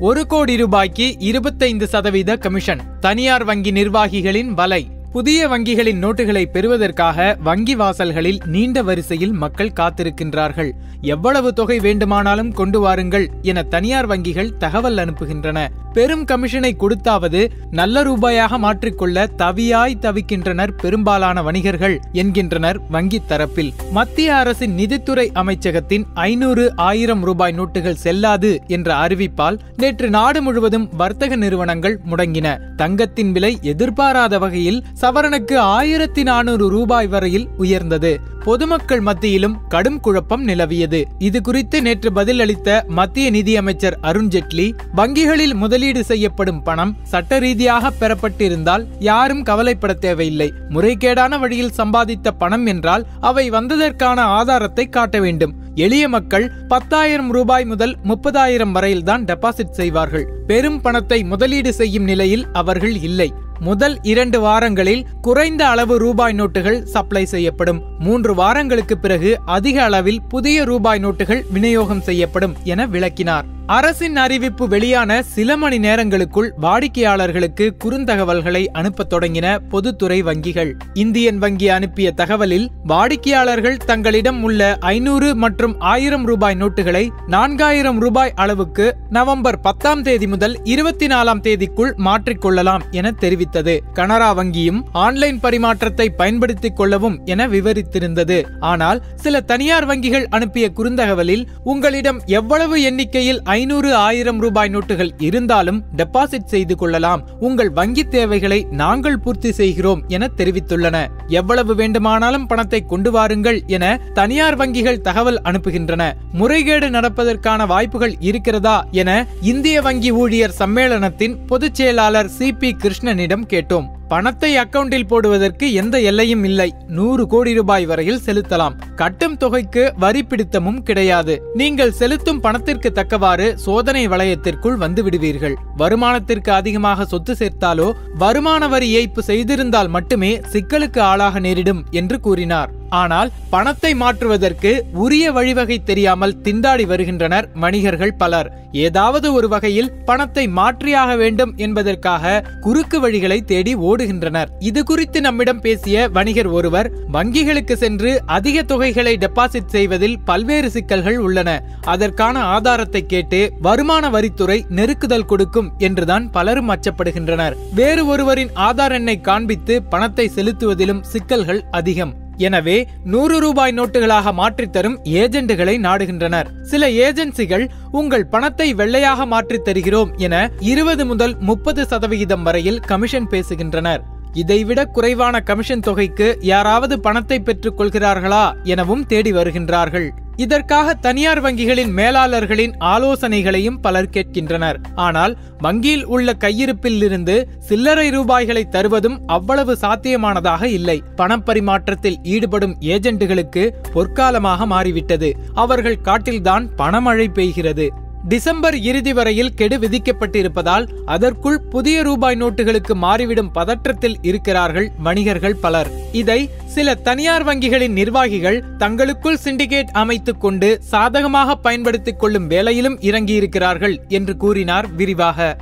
ஒரு கோடி ரூபாய்க்கு இருபத்தைந்து சதவீத கமிஷன். தனியார் வங்கி நிர்வாகிகளின் வலை. புதிய வங்கிகளின் நோட்டுகளை பெறுவதற்காக வங்கி வாசல்களில் நீண்ட வரிசையில் மக்கள் காத்திருக்கின்றார்கள். எவ்வளவு தொகை வேண்டுமானாலும் கொண்டு வாருங்கள் என தனியார் வங்கிகள் தகவல் அனுப்புகின்றன. பெரும் கமிஷனை கொடுத்தாவது நல்ல ரூபாயாக மாற்றிக்கொள்ள தவியாய் தவிக்கின்றனர் பெரும்பாலான வணிகர்கள் என்கின்றனர் வங்கி தரப்பில். மத்திய அரசின் நிதித்துறை அமைச்சகத்தின் ஐநூறு ஆயிரம் ரூபாய் நோட்டுகள் செல்லாது என்ற அறிவிப்பால் நேற்று நாடு முழுவதும் வர்த்தக நிறுவனங்கள் முடங்கின. தங்கத்தின் விலை எதிர்பாராத வகையில் சவரனுக்கு ஆயிரத்தி நானூறு ரூபாய் வரையில் உயர்ந்தது. பொதுமக்கள் மத்தியிலும் கடும் குழப்பம் நிலவியது. இது குறித்து நேற்று பதிலளித்த மத்திய நிதியமைச்சர் அருண்ஜேட்லி வங்கிகளில் முதலீடு செய்யப்படும் பணம் சட்ட ரீதியாக பெறப்பட்டிருந்தால் யாரும் கவலைப்பட தேவையில்லை. முறைகேடான வழியில் சம்பாதித்த பணம் என்றால் அவை வந்ததற்கான ஆதாரத்தை காட்ட வேண்டும். எளிய மக்கள் பத்தாயிரம் ரூபாய் முதல் முப்பதாயிரம் வரையில்தான் டெபாசிட் செய்வார்கள். பெரும் பணத்தை முதலீடு செய்யும் நிலையில் அவர்கள் இல்லை. முதல் இரண்டு வாரங்களில் குறைந்த அளவு ரூபாய் நோட்டுகள் சப்ளை செய்யப்படும். மூன்று வாரங்களுக்கு பிறகு அதிக அளவில் புதிய ரூபாய் நோட்டுகள் விநியோகம் செய்யப்படும் என விளக்கினார். அரசின் அறிவிப்பு வெளியான சில மணி நேரங்களுக்குள் வாடிக்கையாளர்களுக்கு குறுந்தகவல்களை அனுப்பத் தொடங்கின பொதுத்துறை வங்கிகள். இந்தியன் வங்கி அனுப்பிய தகவலில் வாடிக்கையாளர்கள் தங்களிடம் உள்ள ஐநூறு மற்றும் ஆயிரம் ரூபாய் நோட்டுகளை நான்காயிரம் ரூபாய் அளவுக்கு நவம்பர் பத்தாம் தேதி முதல் இருபத்தி நாலாம் தேதிக்குள் மாற்றிக்கொள்ளலாம் என அறிவித்தது கனரா வங்கியும் ஆன்லைன் பரிமாற்றத்தை பயன்படுத்திக் கொள்ளவும் என விவரித்திருந்தது. ஆனால் சில தனியார் வங்கிகள் அனுப்பிய குறுந்தகவலில் உங்களிடம் எவ்வளவு எண்ணிக்கையில் ஐநூறு ஆயிரம் ரூபாய் நோட்டுகள் இருந்தாலும் டெபாசிட் செய்து கொள்ளலாம். உங்கள் வங்கி தேவைகளை நாங்கள் பூர்த்தி செய்கிறோம் என தெரிவித்துள்ளன. எவ்வளவு வேண்டுமானாலும் பணத்தை கொண்டு வாருங்கள் என தனியார் வங்கிகள் தகவல் அனுப்புகின்றன. முறைகேடு நடப்பதற்கான வாய்ப்புகள் இருக்கிறதா என இந்திய வங்கி ஊழியர் சம்மேளனத்தின் பொதுச் செயலாளர் சி பி கிருஷ்ணனிடம் கேட்டோம். பணத்தை அக்கவுண்டில் போடுவதற்கு எந்த எல்லையும் இல்லை. நூறு கோடி ரூபாய் வரையில் செலுத்தலாம். கட்டும் தொகைக்கு வரி பிடித்தமும் கிடையாது. நீங்கள் செலுத்தும் பணத்திற்கு தக்கவாறு சோதனை வளையத்திற்குள் வந்து விடுவீர்கள். வருமானத்திற்கு அதிகமாக சொத்து சேர்த்தாலோ வருமான வரி ஏய்ப்பு செய்திருந்தால் மட்டுமே சிக்கலுக்கு ஆளாக நேரிடும் என்று கூறினார். ஆனால் பணத்தை மாற்றுவதற்கு உரிய வழிவகை தெரியாமல் திண்டாடி வருகின்றனர் வணிகர்கள் பலர். ஏதாவது ஒரு வகையில் பணத்தை மாற்றியாக வேண்டும் என்பதற்காக குறுக்கு வழிகளை தேடி ஓடுகின்றனர். இது குறித்து நம்மிடம் பேசிய வணிகர் ஒருவர் வங்கிகளுக்கு சென்று அதிக தொகைகளை டெபாசிட் செய்வதில் பல்வேறு சிக்கல்கள் உள்ளன. அதற்கான ஆதாரத்தை கேட்டு வருமான வரித்துறை நெருக்குதல் கொடுக்கும் என்றுதான் பலரும் அச்சப்படுகின்றனர். வேறு ஒருவரின் ஆதார் எண்ணை காண்பித்து பணத்தை செலுத்துவதிலும் சிக்கல்கள் அதிகம். எனவே நூறு ரூபாய் நோட்டுகளாக மாற்றித் தரும் ஏஜெண்டுகளை நாடுகின்றனர். சில ஏஜென்சிகள் உங்கள் பணத்தை வெள்ளையாக மாற்றித் தருகிறோம் என இருபது முதல் முப்பது சதவிகிதம் வரையில் கமிஷன் பேசுகின்றனர். இதைவிட குறைவான கமிஷன் தொகைக்கு யாராவது பணத்தை பெற்றுக் கொள்கிறார்களா எனவும் தேடி வருகின்றார்கள். இதற்காக தனியார் வங்கிகளின் மேலாளர்களின் ஆலோசனைகளையும் பலர் கேட்கின்றனர். ஆனால் வங்கியில் உள்ள கையிருப்பில் இருந்து சில்லறை ரூபாய்களை தருவதும் அவ்வளவு சாத்தியமானதாக இல்லை. பணப்பரிமாற்றத்தில் ஈடுபடும் ஏஜென்ட்டுகளுக்கு பொற்காலமாக மாறிவிட்டது. அவர்கள் காட்டில்தான் பணமழை பெய்கிறது. டிசம்பர் இறுதி வரையில் கெடு விதிக்கப்பட்டிருப்பதால் அதற்குள் புதிய ரூபாய் நோட்டுகளுக்கு மாறிவிடும் பதற்றத்தில் இருக்கிறார்கள் வணிகர்கள் பலர். இதை சில தனியார் வங்கிகளின் நிர்வாகிகள் தங்களுக்குள் சிண்டிகேட் அமைத்துக் கொண்டு சாதகமாக பயன்படுத்திக் கொள்ளும் வேலையிலும் இறங்கியிருக்கிறார்கள் என்று கூறினார் விரிவாக.